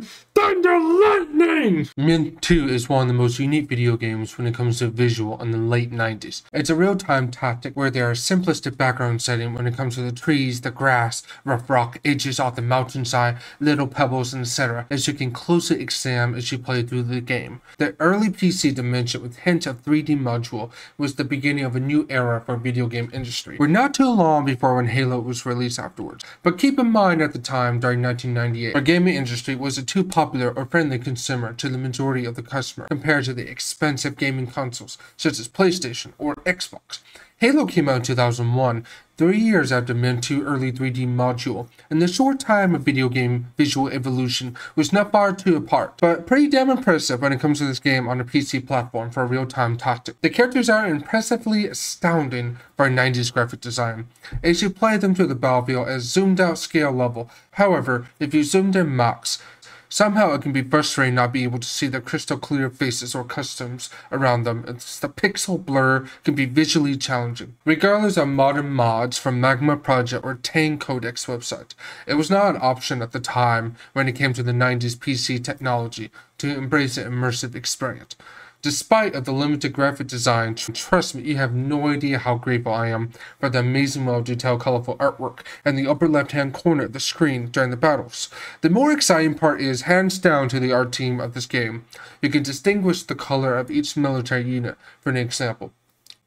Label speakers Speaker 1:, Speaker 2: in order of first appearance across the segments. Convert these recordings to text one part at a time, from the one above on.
Speaker 1: Thunder Lightning! Myth 2 is one of the most unique video games when it comes to visual in the late 90s. It's a real-time tactic where there are simplistic background setting when it comes to the trees, the grass, rough rock, edges off the mountainside, little pebbles, etc. as you can closely examine as you play through the game. The early PC dimension with hint of 3D module was the beginning of a new era for video game industry. We're not too long before when Halo was released afterwards, but keep in mind at the time during 1998, our gaming industry was a too popular or friendly consumer to the majority of the customer compared to the expensive gaming consoles such as PlayStation or Xbox. Halo came out in 2001, three years after Myth 2 early 3D module, and the short time of video game visual evolution was not far too apart, but pretty damn impressive when it comes to this game on a PC platform for a real-time tactic. The characters are impressively astounding for a 90s graphic design, as you play them through the battlefield at zoomed out scale level. However, if you zoomed in max, Somehow it can be frustrating not being able to see the crystal clear faces or customs around them, as the pixel blur can be visually challenging. Regardless of modern mods from Magma Project or Tang Codex website, it was not an option at the time when it came to the 90s PC technology to embrace an immersive experience. Despite of the limited graphic design, trust me, you have no idea how grateful I am for the amazing well-detailed colorful artwork in the upper left-hand corner of the screen during the battles. The more exciting part is, hands down to the art team of this game, you can distinguish the color of each military unit, for an example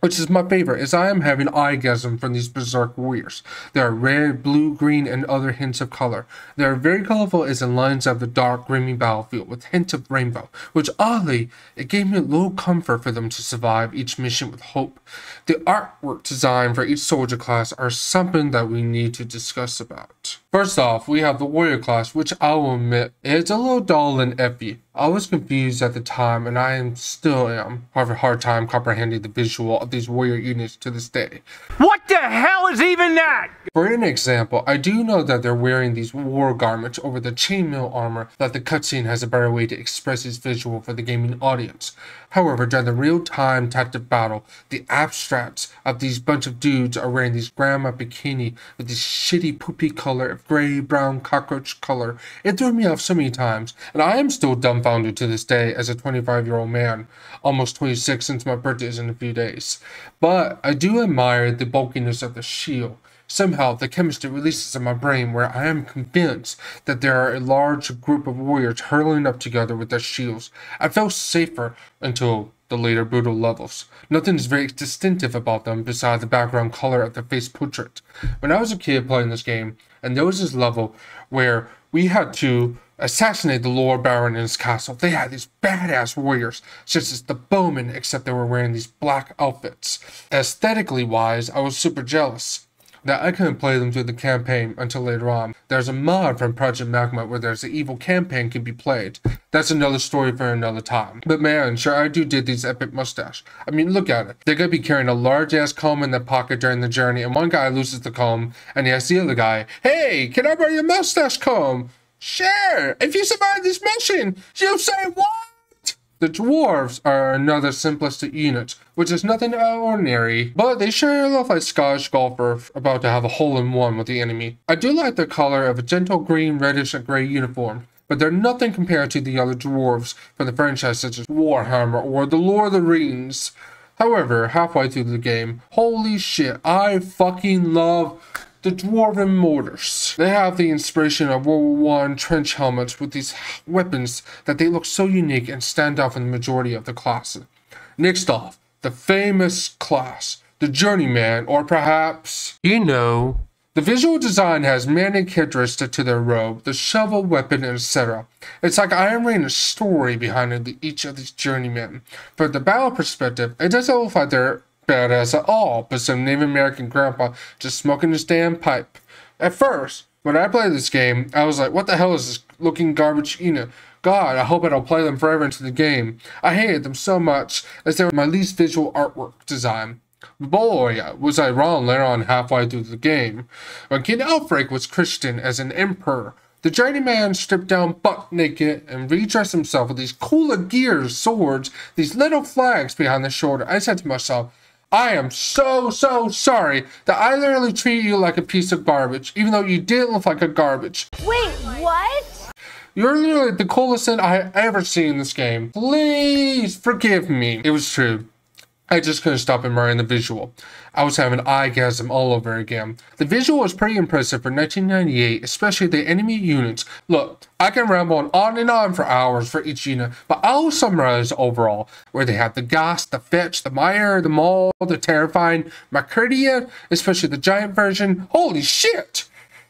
Speaker 1: which is my favorite, is I am having eyegasm from these berserk warriors. They are red, blue, green, and other hints of color. They are very colorful as it lines of the dark, grimy battlefield with hints of rainbow, which oddly, it gave me a little comfort for them to survive each mission with hope. The artwork design for each soldier class are something that we need to discuss about. First off, we have the warrior class, which I will admit is a little dull and iffy. I was confused at the time, and I am still am having a hard time comprehending the visual of these warrior units to this day.
Speaker 2: What the hell is even that?
Speaker 1: For an example, I do know that they're wearing these war garments over the chainmail armor that the cutscene has a better way to express its visual for the gaming audience. However, during the real-time tactic battle, the abstracts of these bunch of dudes are wearing these grandma bikini with this shitty poopy color of gray, brown, cockroach color. It threw me off so many times, and I am still dumbfounded to this day as a 25-year-old man, almost 26 since my birthday is in a few days. But I do admire the bulkiness of the shield. Somehow, the chemistry releases in my brain where I am convinced that there are a large group of warriors hurling up together with their shields. I felt safer until the later brutal levels. Nothing is very distinctive about them besides the background color of the face portrait. When I was a kid playing this game, and there was this level where we had to assassinate the Lord Baron in his castle. They had these badass warriors, such as the bowmen, except they were wearing these black outfits. Aesthetically wise, I was super jealous that I couldn't play them through the campaign until later on. There's a mod from Project Magma where there's an evil campaign can be played. That's another story for another time. But man, sure I do did these epic mustache. I mean, look at it. They're gonna be carrying a large ass comb in their pocket during the journey, and one guy loses the comb, and he asks the other guy, Hey, can I borrow your mustache comb? Sure, if you survive this mission, you'll say what? The dwarves are another simplistic unit, which is nothing ordinary, but they sure look like Scottish golfer about to have a hole-in-one with the enemy. I do like the color of a gentle green, reddish, and gray uniform, but they're nothing compared to the other dwarves from the franchise such as Warhammer or The Lord of the Rings. However, halfway through the game, holy shit, I fucking love the Dwarven Mortars. They have the inspiration of World War I trench helmets with these weapons that they look so unique and stand out from the majority of the classes. Next off, the famous class, the Journeyman, or perhaps, you know, the visual design has many characteristics to their robe, the shovel, weapon, etc. It's like I am reading a story behind each of these journeymen. From the battle perspective, it doesn't look like they're badass at all, but some Native American grandpa just smoking his damn pipe. At first, when I played this game, I was like, what the hell is this looking garbage You know, God, I hope I don't play them forever into the game. I hated them so much as they were my least visual artwork design. Boy, was I wrong later on halfway through the game. When King Alric was Christian as an emperor, the journeyman stripped down butt naked and redressed himself with these cooler gears, swords, these little flags behind the shoulder. I said to myself, I am so, so sorry that I literally treated you like a piece of garbage, even though you didn't look like a garbage.
Speaker 3: Wait, what?
Speaker 1: You're literally the coolest thing I ever seen in this game. Please forgive me. It was true. I just couldn't stop admiring the visual. I was having eyegasm all over again. The visual was pretty impressive for 1998, especially the enemy units. Look, I can ramble on and on for hours for each unit, but I'll summarize overall, where they have the Gas, the Fetch, the Meyer, the Maul, the Terrifying, Myrkridia, especially the giant version. Holy shit!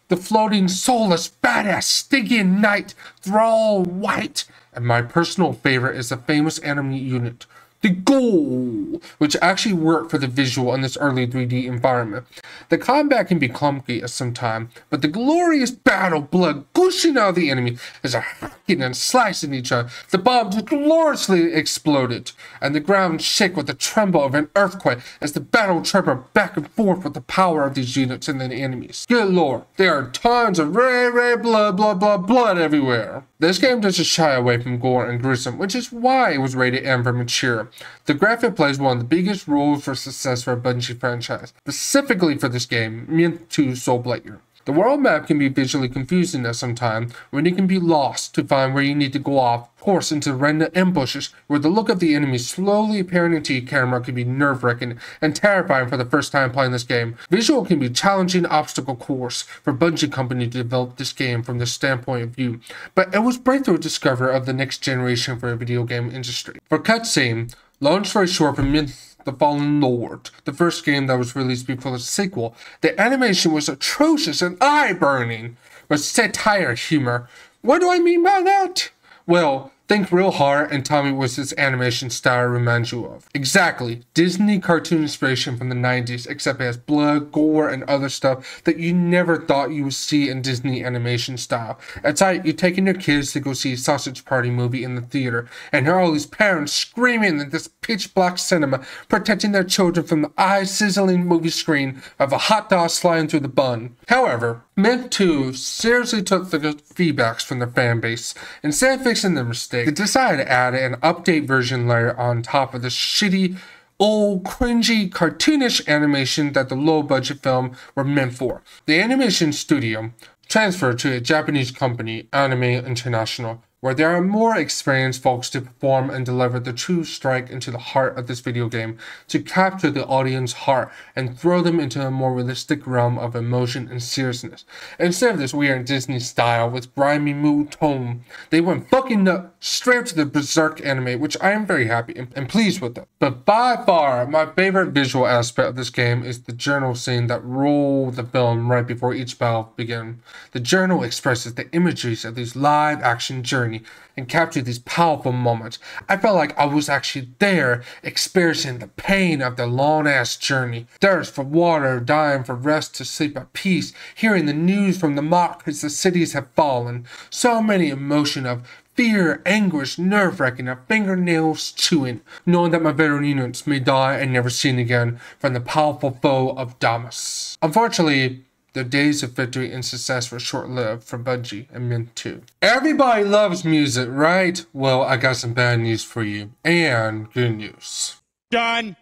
Speaker 1: The floating, soulless, badass, Stygian Knight, Thrall Wight. And my personal favorite is the famous enemy unit, the Ghol, which actually worked for the visual in this early 3D environment. The combat can be clunky at some time, but the glorious battle blood gushing out of the enemy as they're hacking and slicing each other. The bombs gloriously exploded, and the ground shook with the tremble of an earthquake as the battle trembled back and forth with the power of these units and the enemies. Good lord, there are tons of ray, red blood, blood, blood, blood everywhere. This game doesn't shy away from gore and gruesome, which is why it was rated M for mature. The graphic plays one of the biggest roles for success for a Bungie franchise, specifically for this game, Myth 2 Soulblighter. The world map can be visually confusing at some time, when you can be lost to find where you need to go off course into random ambushes, where the look of the enemy slowly appearing into your camera can be nerve-wracking and terrifying for the first time playing this game. Visual can be a challenging obstacle course for Bungie Company to develop this game from this standpoint of view, but it was breakthrough discovery of the next generation for the video game industry. For cutscene, long story short, from the Fallen Lord, the first game that was released before the sequel. The animation was atrocious and eye burning, with satire humor. What do I mean by that? Well, Think real hard and tell me what this animation style reminds you of. Exactly. Disney cartoon inspiration from the 90s, except it has blood, gore, and other stuff that you never thought you would see in Disney animation style. It's like you're taking your kids to go see a sausage party movie in the theater, and here are all these parents screaming in this pitch black cinema, protecting their children from the eye sizzling movie screen of a hot dog sliding through the bun. However, Myth 2 seriously took the feedbacks from the fan base. Instead of fixing their mistake, they decided to add an update version layer on top of the shitty, old, cringy, cartoonish animation that the low budget film were meant for. The animation studio transferred to a Japanese company, Anime International, where there are more experienced folks to perform and deliver the true strike into the heart of this video game to capture the audience heart and throw them into a more realistic realm of emotion and seriousness. Instead of this weird Disney style with grimy mood tone, they went fucking nuts straight to the Berserk anime, which I am very happy and, and pleased with them. But by far, my favorite visual aspect of this game is the journal scene that roll the film right before each battle begins. The journal expresses the imageries of these live action journeys journey and capture these powerful moments. I felt like I was actually there, experiencing the pain of the long ass journey. Thirst for water, dying for rest to sleep at peace, hearing the news from the mock as the cities have fallen. So many emotion of fear, anguish, nerve wracking, of fingernails chewing, knowing that my veteran units may die and never seen again from the powerful foe of Damas. Unfortunately, the days of victory and success were short-lived for Bungie and Myth 2. Everybody loves music, right? Well, I got some bad news for you. And good news.
Speaker 2: Done!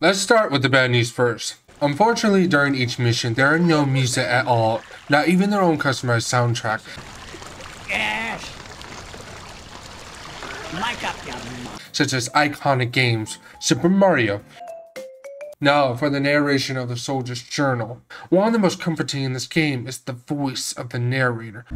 Speaker 1: Let's start with the bad news first. Unfortunately, during each mission, there are no music at all, not even their own customized soundtrack. Yes. Such as iconic games, Super Mario, now, for the narration of the soldier's journal. One of the most comforting in this game is the voice of the narrator.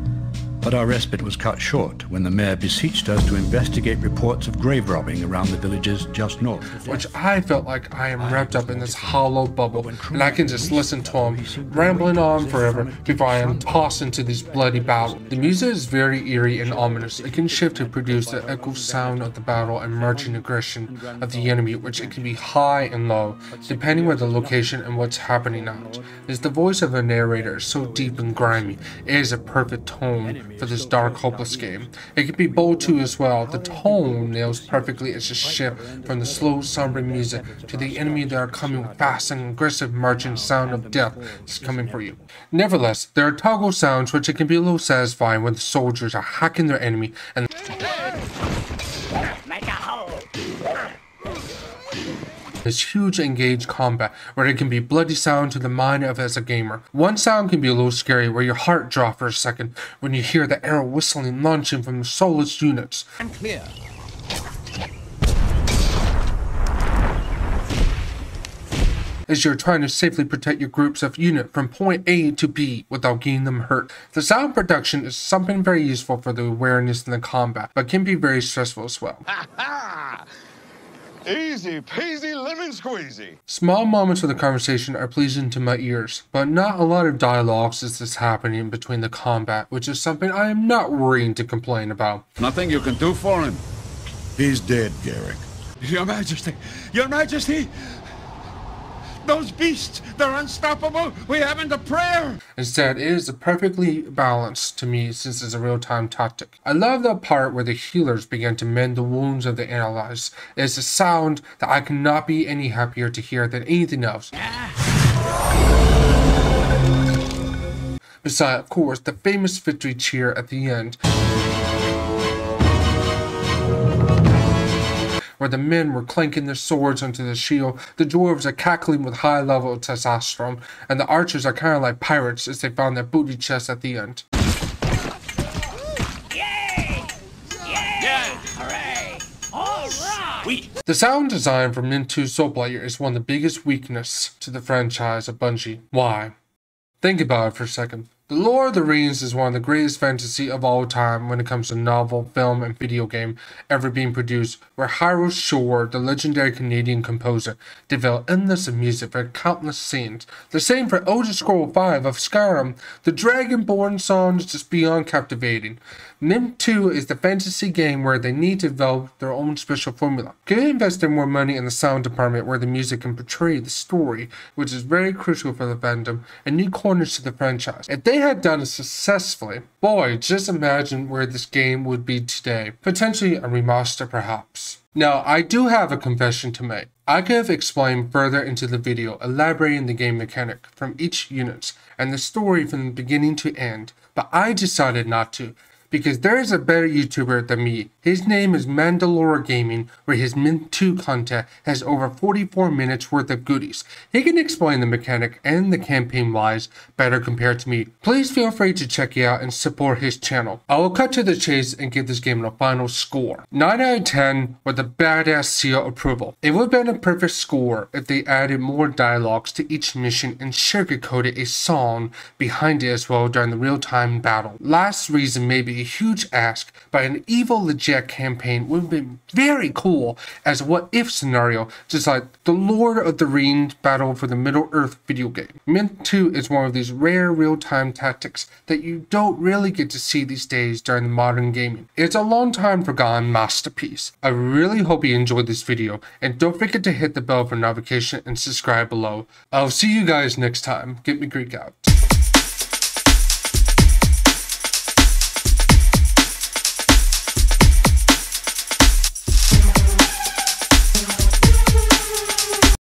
Speaker 3: But our respite was cut short when the mayor beseeched us to investigate reports of grave robbing around the villages just north.
Speaker 1: Which I felt like I am wrapped up in this hollow bubble, and I can just listen to him rambling on forever before I am tossed into this bloody battle. The music is very eerie and ominous. It can shift to produce the echo sound of the battle and marching aggression of the enemy, which it can be high and low, depending on the location and what's happening out. Is the voice of a narrator so deep and grimy? It is a perfect tone for this dark, hopeless game. It can be bold too as well. The tone nails perfectly as a shift from the slow, somber music to the enemy that are coming fast and aggressive marching sound of death is coming for you. Nevertheless, there are toggle sounds which it can be a little satisfying when the soldiers are hacking their enemy and is huge engaged combat where it can be bloody sound to the mind of as a gamer. One sound can be a little scary where your heart drops for a second when you hear the arrow whistling launching from the soulless units.
Speaker 4: I'm clear.
Speaker 1: as you're trying to safely protect your groups of unit from point A to B without getting them hurt. The sound production is something very useful for the awareness in the combat, but can be very stressful as well.
Speaker 5: Easy peasy lemon squeezy.
Speaker 1: Small moments of the conversation are pleasing to my ears, but not a lot of dialogues is this happening between the combat, which is something I am not worrying to complain about.
Speaker 6: Nothing you can do for him.
Speaker 7: He's dead, Garrick.
Speaker 6: Your Majesty! Your Majesty! Those beasts, they're unstoppable. We haven't a prayer.
Speaker 1: Instead, it is perfectly balanced to me since it's a real-time tactic. I love the part where the healers begin to mend the wounds of the allies. It is a sound that I cannot be any happier to hear than anything else. Besides, of course, the famous victory cheer at the end. Where the men were clanking their swords onto the shield, the dwarves are cackling with high level of testosterone, and the archers are kind of like pirates as they found their booty chests at the end. The sound design for Myth 2 Soulblighter is one of the biggest weakness to the franchise of Bungie. Why? Think about it for a second. The Lord of the Rings is one of the greatest fantasy of all time when it comes to novel, film, and video game ever being produced, where Howard Shore, the legendary Canadian composer, developed endless music for countless scenes. The same for Elder Scroll 5 of Skyrim. The Dragonborn song is just beyond captivating. Myth 2 is the fantasy game where they need to develop their own special formula. Could invest in more money in the sound department where the music can portray the story, which is very crucial for the fandom, and new corners to the franchise. If they had done it successfully, boy, just imagine where this game would be today. Potentially a remaster perhaps. Now, I do have a confession to make. I could have explained further into the video, elaborating the game mechanic from each unit and the story from beginning to end, but I decided not to because there is a better YouTuber than me. His name is Mandalore Gaming, where his Myth 2 content has over 44 minutes worth of goodies. He can explain the mechanic and the campaign wise better compared to me. Please feel free to check it out and support his channel. I will cut to the chase and give this game a final score. 9 out of 10 with a badass seal approval. It would have been a perfect score if they added more dialogues to each mission and sugarcoated a song behind it as well during the real-time battle. Last reason may be a huge ask, but an evil legit campaign would been very cool as a what if scenario, just like the Lord of the Rings Battle for the Middle Earth video game. Myth 2 is one of these rare real time tactics that you don't really get to see these days during the modern gaming. It's a long time forgotten masterpiece. I really hope you enjoyed this video, and don't forget to hit the bell for notification and subscribe below. I'll see you guys next time. Get me Greek out.